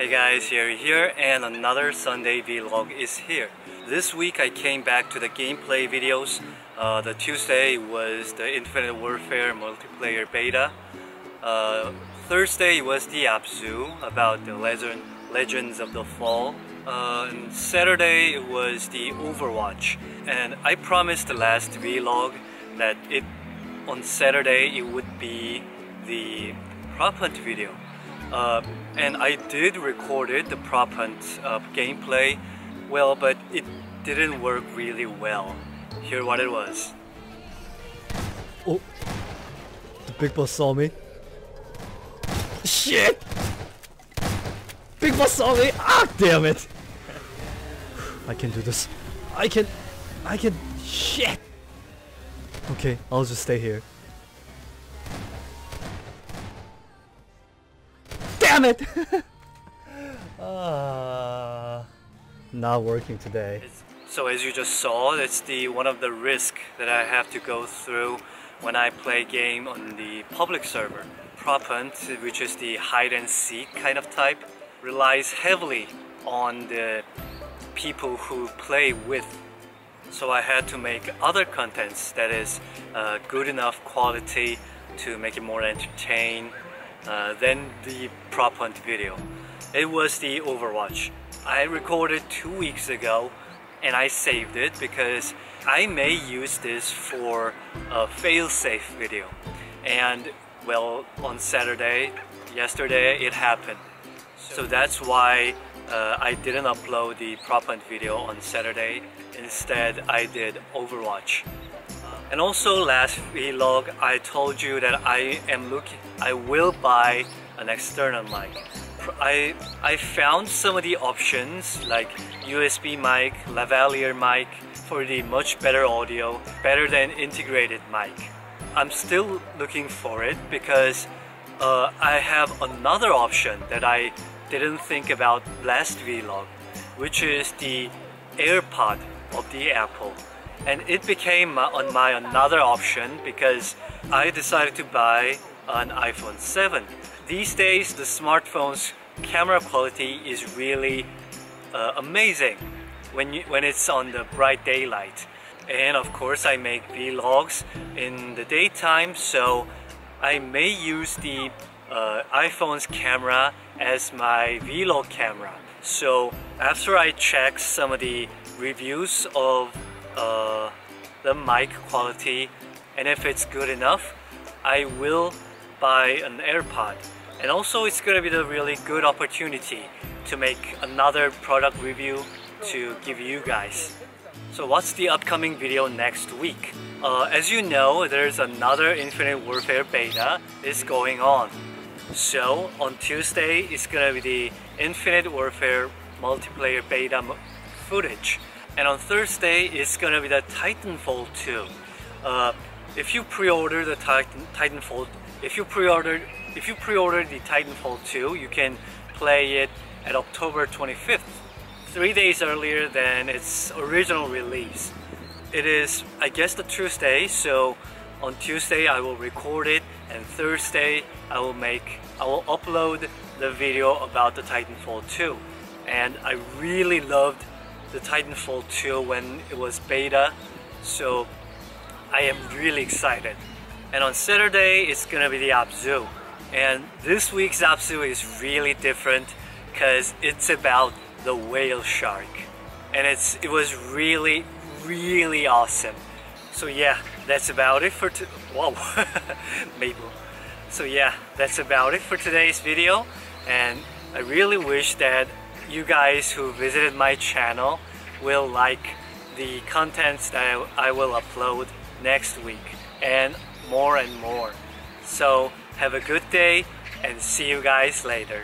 Hey guys, Jerry here and another Sunday vlog is here. This week I came back to the gameplay videos. Uh, the Tuesday was the Infinite Warfare multiplayer beta. Uh, Thursday was the Abzu about the legend, Legends of the Fall. Uh, and Saturday it was the Overwatch. And I promised the last vlog that it on Saturday it would be the prop hunt video. Uh, and I did record it, the prop hunt uh, gameplay, well, but it didn't work really well. Hear what it was. Oh, the big boss saw me. Shit! Big boss saw me! Ah, damn it! I can do this. I can, I can, shit! Okay, I'll just stay here. Damn it! Ah, not working today. So as you just saw, that's the one of the risk that I have to go through when I play game on the public server. Prop hunt, which is the hide and seek kind of type, relies heavily on the people who play with. So I had to make other contents that is uh, good enough quality to make it more entertaining uh, than the prop hunt video. It was the Overwatch. I recorded two weeks ago and I saved it because I may use this for a fail-safe video. And well, on Saturday, yesterday, it happened. So that's why uh, I didn't upload the prop hunt video on Saturday. Instead, I did Overwatch. And also last vlog, I told you that I am looking, I will buy an external mic. I, I found some of the options like USB mic, lavalier mic for the much better audio, better than integrated mic. I'm still looking for it because uh, I have another option that I didn't think about last vlog, which is the AirPod of the Apple. And it became my, on my another option because I decided to buy an iPhone 7. These days, the smartphone's camera quality is really uh, amazing when, you, when it's on the bright daylight. And of course, I make vlogs in the daytime, so I may use the uh, iPhone's camera as my vlog camera. So after I check some of the reviews of uh, the mic quality and if it's good enough, I will buy an AirPod. And also it's gonna be the really good opportunity to make another product review to give you guys. So what's the upcoming video next week? Uh, as you know, there's another Infinite Warfare beta is going on. So on Tuesday, it's gonna be the Infinite Warfare multiplayer beta footage. And on Thursday, it's gonna be the Titanfall 2. Uh, if you pre-order the Titan, Titanfall, if you pre-order if you pre-order the Titanfall 2, you can play it at October 25th, three days earlier than its original release. It is, I guess, the Tuesday, so on Tuesday I will record it, and Thursday I will make, I will upload the video about the Titanfall 2. And I really loved the Titanfall 2 when it was beta, so I am really excited. And on Saturday, it's gonna be the Abzu. And this week's Abzu is really different because it's about the whale shark. And it's it was really, really awesome. So yeah, that's about it for, whoa, Maple. So yeah, that's about it for today's video. And I really wish that you guys who visited my channel will like the contents that I will upload next week and more and more. So have a good day and see you guys later.